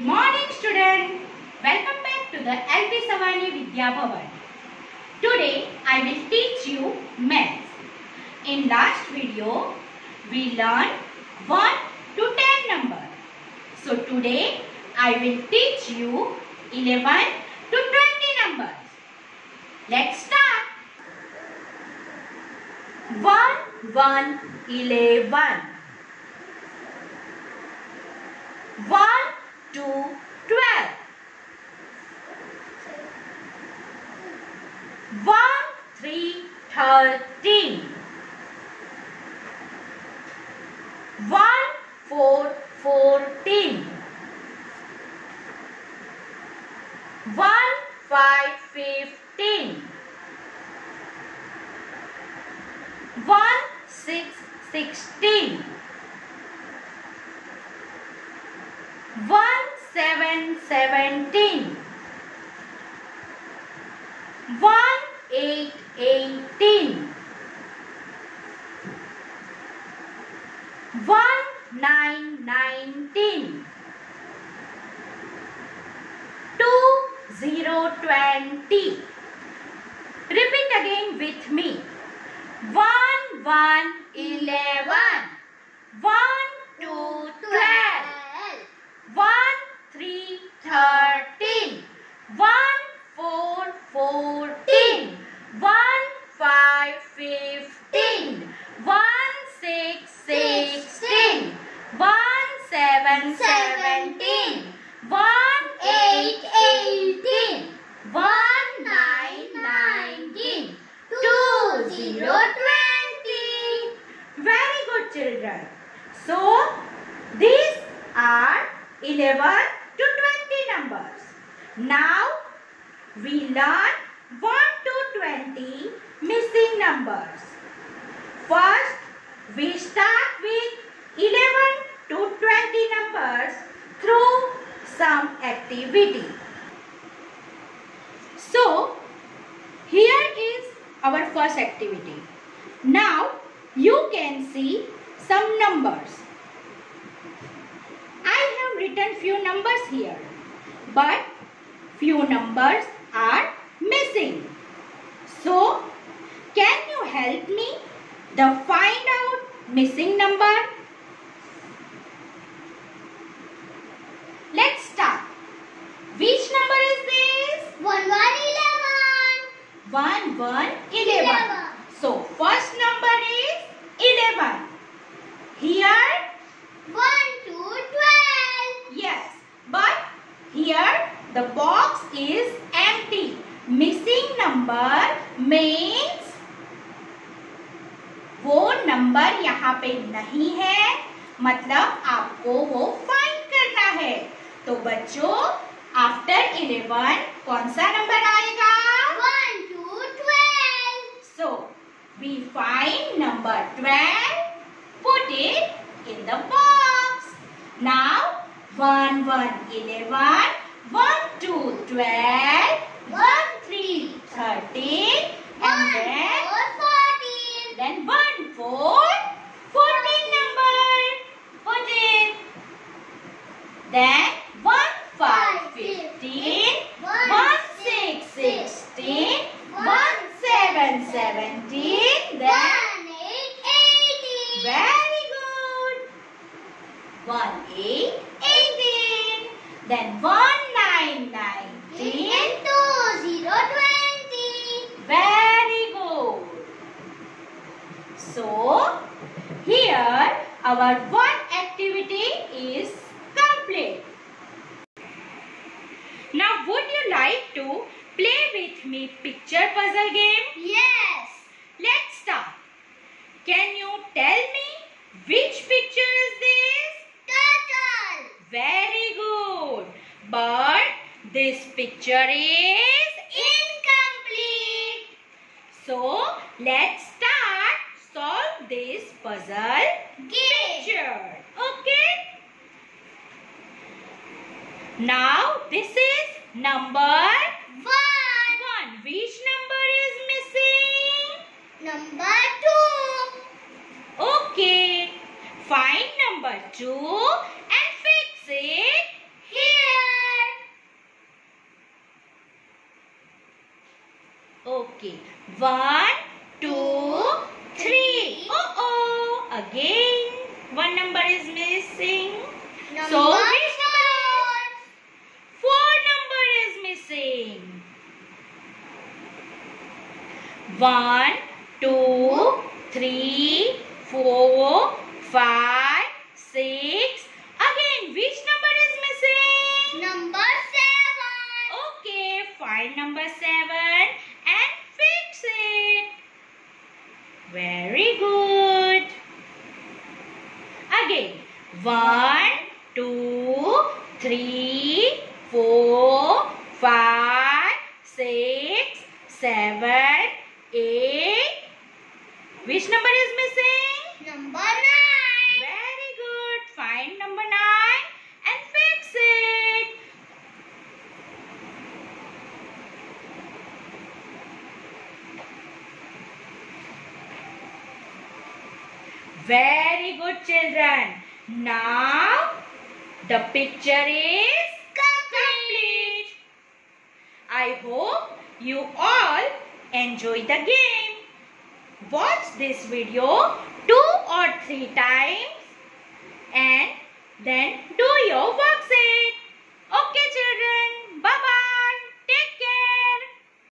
Good morning student. Welcome back to the LP Savani Vidhyabhavan. Today I will teach you maths. In last video we learned 1 to 10 number. So today I will teach you 11 to 20 numbers. Let's start. 1 1 11 1 2 12 1 3 13 1 4 14 1 5 15 1 6 16 1 7 17 1 8 18 1 9 19 2 0 20 Repeat again with me. 1 1 11 1 2 12 1 3 13 1 4 14 1 5 15 1 6 16 1 7 17 1 8 18 1 9 19 2 0 20 Very good children. So these are 11 to 20 numbers. Now we learn 1 to 20 missing numbers. First we start with 11 to 20 numbers through some activity. So here is our first activity. Now you can see some numbers. I have written few numbers here, but few numbers are missing. So, can you help me the find out missing number? the box is empty. Missing number means वो number यहाँ पे नहीं है। मतलब आपको वो find करना है। तो बच्चों आफ्टर इलेवन कौन सा नंबर आएगा? One two twelve so we find number twelve put it in the box now one one eleven one 2, 12, 1, 3, 13, and One then, four fourteen. then 1, 4, 14 number. Put it. Then, 1, 5, 15, 1, 6, 16, 1, 7, 17, then One eight eighteen. very good. 1, 8, 18, then 1, 9, 19, And two zero twenty. very good. So, here our one activity is complete. Now, would you like to play with me picture puzzle game? Yes. Let's start. Can you tell me which picture is this? Turtle. Very good. But this picture is incomplete. So let's start solve this puzzle Game here. Okay. Now this is number one. One. Which number is missing? Number two. Okay. Find number two and fix it here. Okay. One, two, three. Oh, oh. Again is missing. Number So, which four. Four number is missing. One, two, three, four, five, six. Again, which number is missing? Number seven. Okay, find number seven and fix it. Very good. Again, one, two, three, four, five, six, seven, eight. Which number is missing? Number nine. Very good. Find number Very good children. Now the picture is complete. I hope you all enjoy the game. Watch this video two or three times and then do your worksheet.